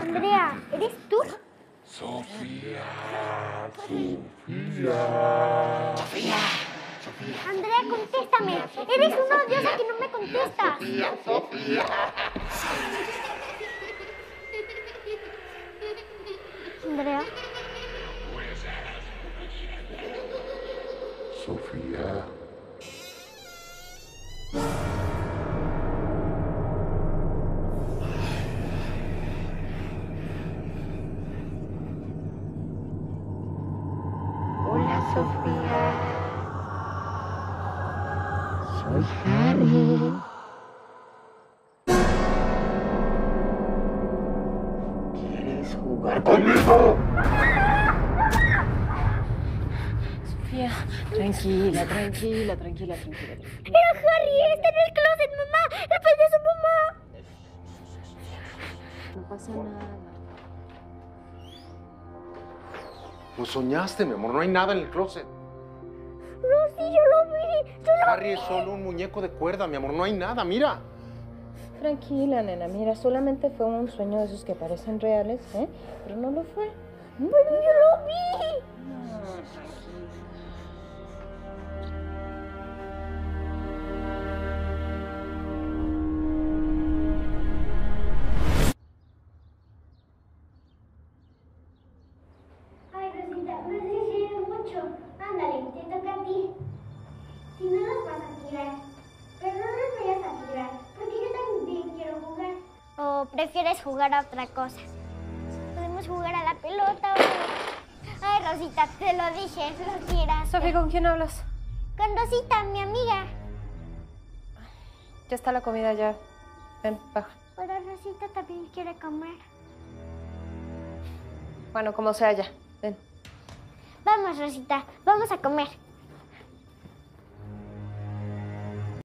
Andrea, ¿eres tú? Sofía, Sofía. Andrea, contéstame. Eres una odiosa que no me contestas. Andrea, Sofía. Hola Sofía. Soy Harry. ¿Quieres jugar ¡Conmigo! Sofía, tranquila, tranquila, tranquila, tranquila, tranquila. era Harry. Está en el closet, mamá. El payaso, mamá. No pasa nada. Lo soñaste, mi amor. No hay nada en el closet. Rosy, yo lo vi. Yo lo Harry es solo un muñeco de cuerda, mi amor. No hay nada, mira. Tranquila, nena. Mira, solamente fue un sueño de esos que parecen reales, ¿eh? Pero no lo fue. Pero yo lo vi. Ay, ¿O prefieres jugar a otra cosa? Podemos jugar a la pelota o... Ay, Rosita, te lo dije, lo tiras. Sofía, ¿con quién hablas? Con Rosita, mi amiga. Ya está la comida, ya. Ven, baja. Pero Rosita también quiere comer. Bueno, como sea, ya. Ven. Vamos, Rosita, vamos a comer.